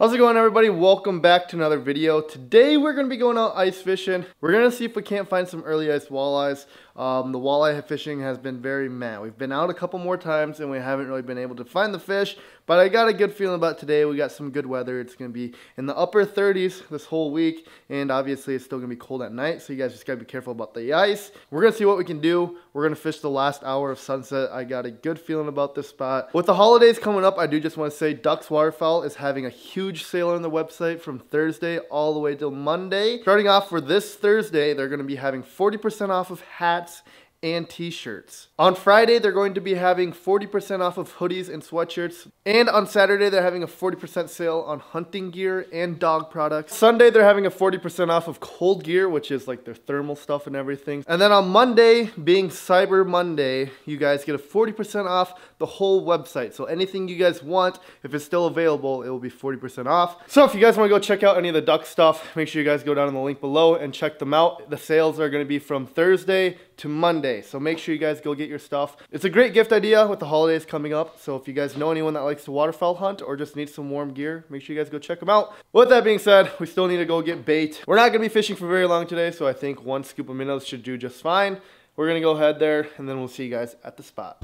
How's it going everybody? Welcome back to another video. Today we're going to be going out ice fishing. We're going to see if we can't find some early ice walleyes. Um, the walleye fishing has been very mad. We've been out a couple more times and we haven't really been able to find the fish, but I got a good feeling about today. We got some good weather. It's going to be in the upper 30s this whole week, and obviously it's still going to be cold at night, so you guys just got to be careful about the ice. We're going to see what we can do. We're going to fish the last hour of sunset. I got a good feeling about this spot. With the holidays coming up, I do just want to say Dux Waterfowl is having a huge sale on the website from Thursday all the way till Monday. Starting off for this Thursday, they're going to be having 40% off of hats and t-shirts. On Friday, they're going to be having 40% off of hoodies and sweatshirts. And on Saturday, they're having a 40% sale on hunting gear and dog products. Sunday, they're having a 40% off of cold gear, which is like their thermal stuff and everything. And then on Monday, being Cyber Monday, you guys get a 40% off the whole website. So anything you guys want, if it's still available, it will be 40% off. So if you guys want to go check out any of the Dux stuff, make sure you guys go down in the link below and check them out. The sales are going to be from Thursday to Monday. So make sure you guys go get your stuff. It's a great gift idea with the holidays coming up. So if you guys know anyone that likes to waterfowl hunt or just needs some warm gear, make sure you guys go check them out. With that being said, we still need to go get bait. We're not to be fishing for very long today, so I think one scoop of minnows should do just fine. We're to go ahead there, and then we'll see you guys at the spot.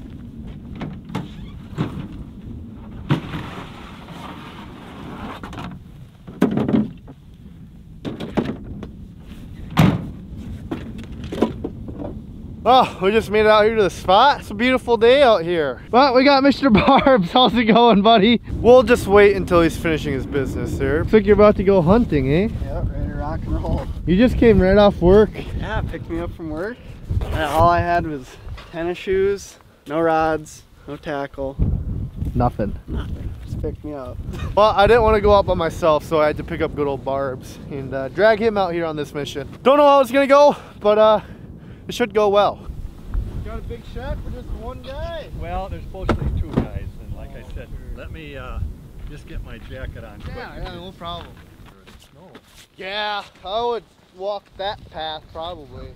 Oh, we just made it out here to the spot. It's a beautiful day out here. But we got Mr. Barbs. How's it going, buddy? We'll just wait until he's finishing his business here. Looks like you're about to go hunting, eh? Yeah, ready to rock and roll. You just came right off work. Yeah, picked me up from work. And all I had was tennis shoes, no rods, no tackle. Nothing. Nothing. Just picked me up. Well, I didn't want to go out by myself, so I had to pick up good old Barbs and uh, drag him out here on this mission. Don't know how it's gonna go, but uh, it should go well. Got a big shot for just one guy. Well, there's supposed to be two guys, and like I said, let me uh, just get my jacket on quick. Yeah, yeah, no problem. Yeah, I would walk that path probably.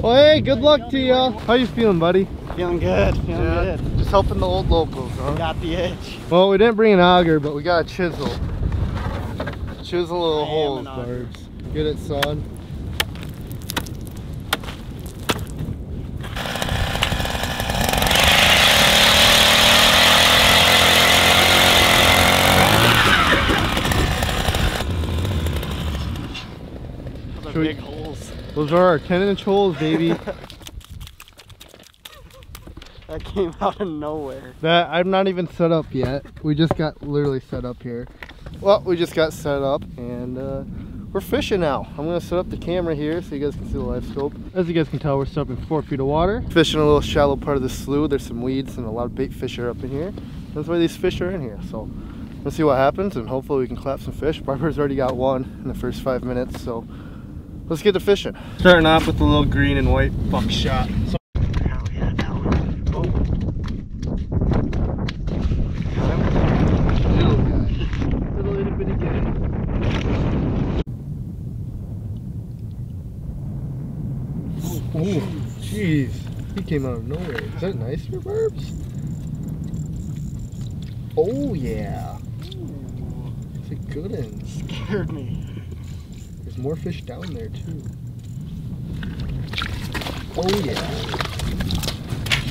Well, hey, good luck to you. How you feeling, buddy? Feeling good, feeling Yeah, good. Just helping the old locals, huh? Got the edge. Well, we didn't bring an auger, but we got a chisel. Chisel a little I holes, an auger. Barbs. Get it, son. Are Should we- big holes. Those are our 10 inch holes, baby. That came out of nowhere. that I'm not even set up yet. We just got literally set up here. Well, we just got set up and uh, we're fishing now. I'm gonna set up the camera here so you guys can see the live scope. As you guys can tell, we're still up in four feet of water. Fishing a little shallow part of the slough. There's some weeds and a lot of bait fish are up in here. That's why these fish are in here. So let's see what happens and hopefully we can clap some fish. Barber's already got one in the first five minutes, so let's get to fishing. Starting off with a little green and white buckshot. So yeah. Oh, little guy. Little itty bitty guy. Oh, jeez. He came out of nowhere. Is that nice for barbs? Oh, yeah. It's a good one. scared me. More fish down there, too. Oh, yeah.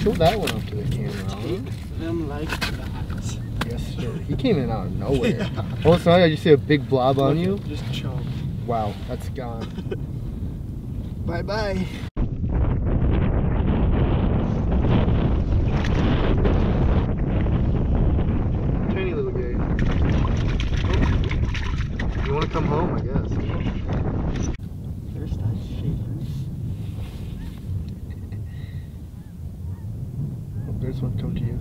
Show that one up to the camera. Take them like that. Yes, sir. He came in out of nowhere. Oh, sorry. I just see a big blob on you. Just chunk. Wow, that's gone. Bye bye. Tiny little guy. Oh. You want to come home, I guess. There's that shapers. Oh, there's one come to you.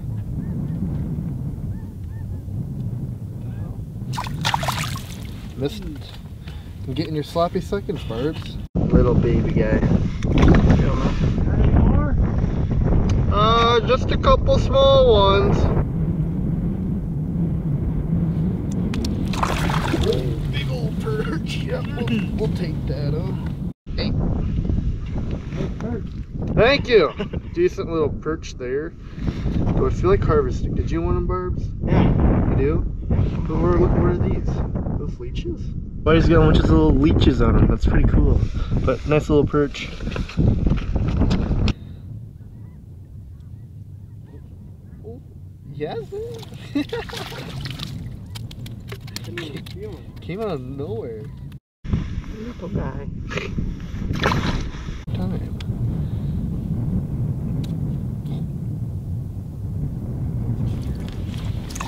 Missed. I'm getting your sloppy seconds, Barbs. Little baby guy. Uh, just a couple small ones. Big old perch. Yeah, we'll, we'll take that, huh? Hey. Thank you. Decent little perch there. Do I feel like harvesting? Did you want them, Barbs? Yeah. You do? But where, look, where are these? Leeches? Why he's got a bunch of little leeches on him. That's pretty cool. But nice little perch. Yes. Didn't even feel it. Came out of nowhere. Little guy. Time.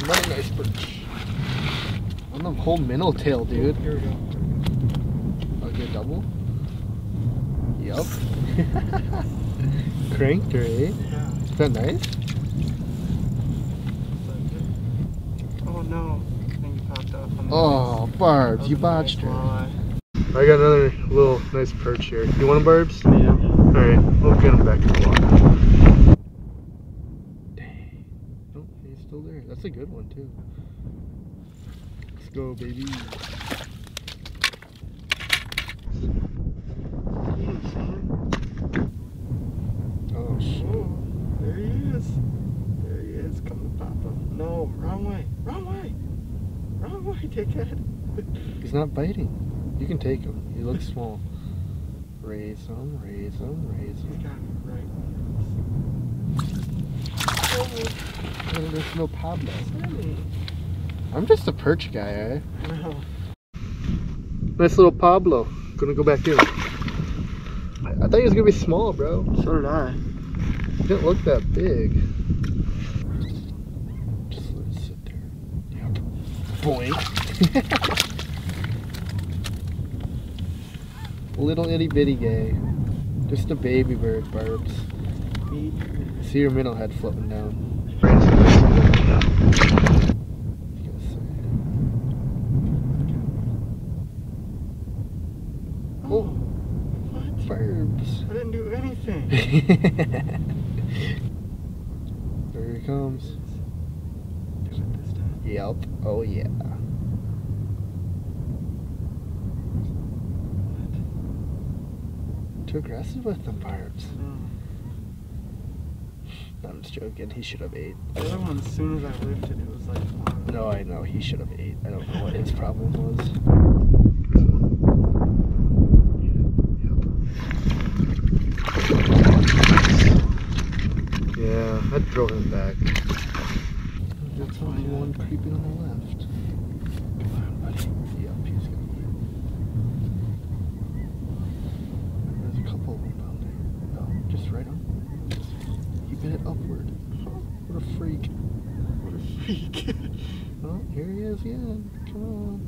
Another nice perch. On the whole minnow tail, dude. Here we go. Oh, I'll get a double. Yup. Cranked, right? Yeah. Is that nice? Oh no. Thing popped off on the Oh, Barbs, you botched nice her. I got another little nice perch here. You want them, Barbs? Yeah. Alright, we'll get them back in the water. Dang. Oh, he's still there. That's a good one, too. Let's go, baby. Oh. Oh, there he is. There he is. Come to Papa. No, wrong way. Wrong way. Wrong way, dickhead. He's not biting. You can take him. He looks small. Raise him, raise him, raise He's him. got me right. Oh, there's no Pablo. I'm just a perch guy, eh? No. Nice little Pablo. Gonna go back in. I, I thought he was gonna be small, bro. So did I. He didn't look that big. Just let it sit there. Boink. Little itty bitty guy. Just a baby bird, Barbs. See your minnow head floating down. Oh, What? Barbs. I didn't do there he comes. Do it this time. Yep. Oh yeah. Too aggressive with them barbs. No. Hmm. I'm just joking. He should have ate. The other one, as soon as I lifted, it was like. wow. No, I know. He should have ate. I don't know what his problem was. Yeah, I'd throw him back. That's only one creeping on the left. Come on, buddy. Yep, he's gonna eat. There's a couple of them down there. No, just right on. He keep it upward. What a freak. What a freak. Oh, here he is again. Come on.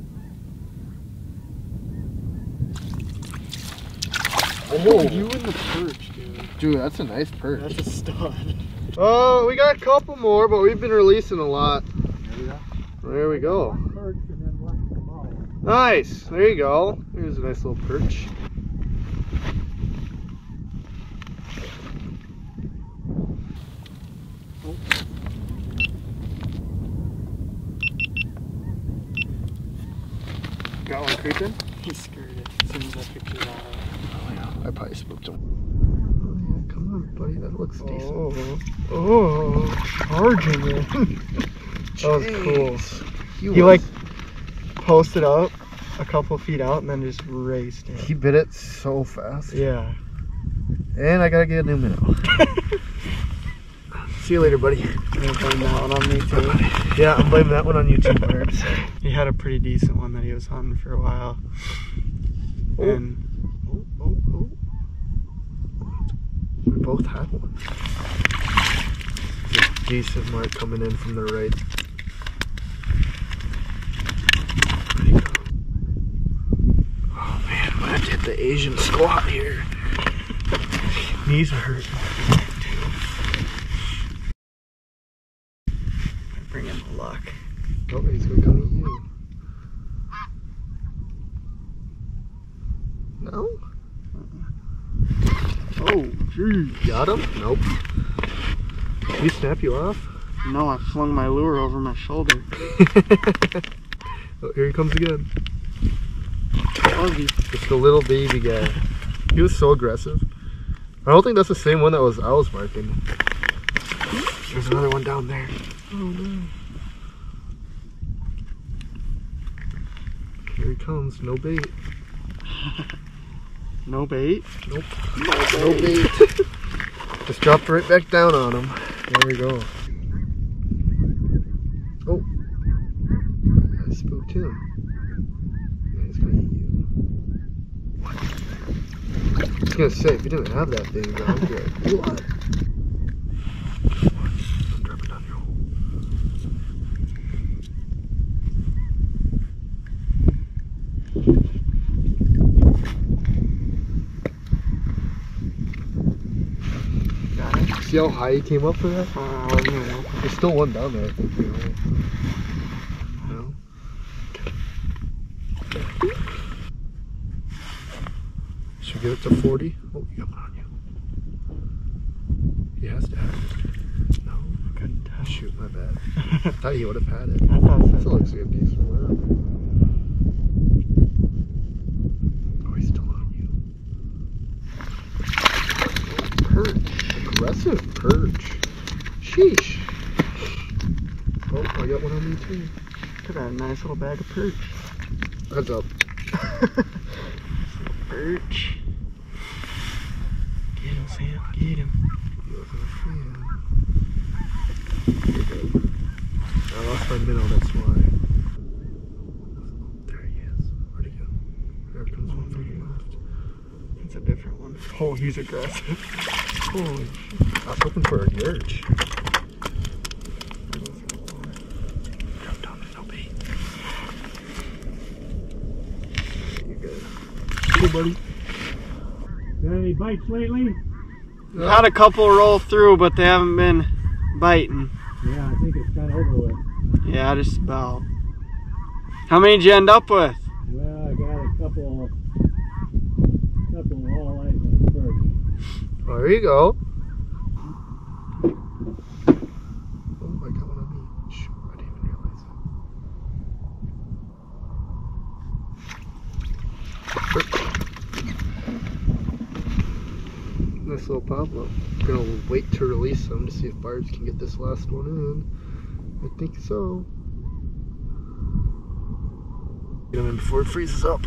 Oh, you in the perch, dude. Dude, that's a nice perch. That's a stud. Oh, we got a couple more, but we've been releasing a lot. There we go. Perch and then let them out. Nice. There you go. Here's a nice little perch. Got one creeping? He scared it as soon as I picked it out. Uh, oh yeah, I probably spooked him. Oh yeah, come on, buddy. That looks oh, decent. Oh, oh, charging it. that was cool. He, He was- like posted up a couple feet out and then just raced it. he bit it so fast. Yeah. And I gotta get a new minnow. See you later, buddy. I'm gonna blame that one on me too. Yeah, I'm blaming that one on you too. He had a pretty decent one that he was hunting for a while. Oh. And oh, oh, oh. Both had one. Decent mark coming in from the right. Oh man, gonna have to hit the Asian squat here. Knees are hurting. Bring in the luck. Oh, he's gonna come at you. No? Oh, geez. Got him? Nope. Did he snap you off? No, I flung my lure over my shoulder. oh, here he comes again. Just a little baby guy. He was so aggressive. I don't think that's the same one that was I was marking. There's another one down there. Oh no. Here he comes. No bait. No bait. Nope. No bait. Just dropped right back down on him. There we go. Oh. I spooked him. He's gonna eat you. I was gonna say, if you didn't have that thing, be like, what? I'm dropping down your hole. Got it. See how high he came up for that? Uh, oh, no. There's still one down there, I think. You know. No? Should we get it to 40? Oh, you got one on you. He has to have it. No? Couldn't shoot, my bad. I thought he would have had it. I thought so. looks like a decent one. Oh, he's still on you. Perch. Aggressive perch. Sheesh. Oh, I got one on me too. Could have a nice little bag of perch. Heads up. Perch. Get him, Sam. Get him. I lost my minnow, that's why. There he is. Where'd he go? There comes one from the left. It's a different one. Oh, he's aggressive. Holy shit. I was hoping for a lurch. Drop down, there's no. You good? Hey, buddy. Got any bites lately? Had a couple roll through, but they haven't been biting. Yeah, I think it's kind of over with. Yeah, just about. How many did you end up with? Well, I got a couple, couple walleyes and perch. Oh, there you go. Oh. Shoot, I didn't even realize. Nice little pop-up. Gonna wait to release them to see if barbs can get this last one in. I think so. Get him in before it freezes up.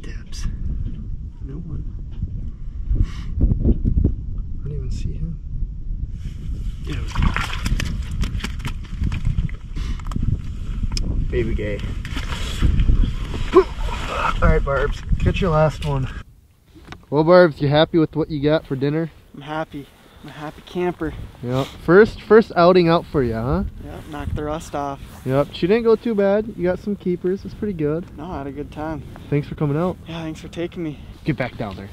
Dibs. No one. I didn't even see him. Baby gay. Alright, Barbs. Catch your last one. Well, Barbs, you happy with what you got for dinner? I'm happy. I'm a happy camper. Yep. First first outing out for you, huh? Yep, knocked the rust off. Yep. She didn't go too bad. You got some keepers. It's pretty good. No, I had a good time. Thanks for coming out. Yeah, thanks for taking me. Get back down there.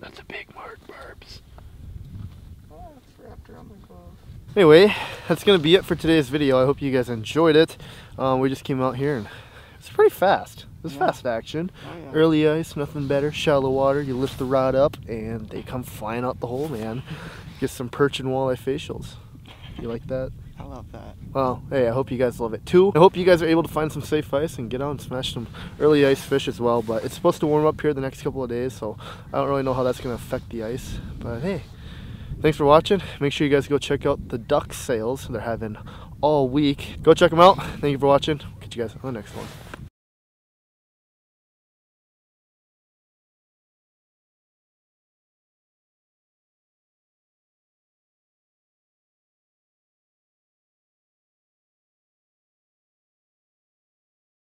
That's a big mark, Barbs. Oh, it's wrapped around my glove. Anyway, that's gonna be it for today's video. I hope you guys enjoyed it. Um, we just came out here and it's pretty fast. It's Yeah. fast action. Oh, yeah. Early ice, nothing better. Shallow water, you lift the rod up and they come flying out the hole, man. Get some perch and walleye facials. You like that? I love that. Well, hey, I hope you guys love it too. I hope you guys are able to find some safe ice and get out and smash some early ice fish as well. But it's supposed to warm up here the next couple of days, so I don't really know how that's going to affect the ice. But hey, thanks for watching. Make sure you guys go check out the Dux sales they're having all week. Go check them out. Thank you for watching. Catch you guys on the next one.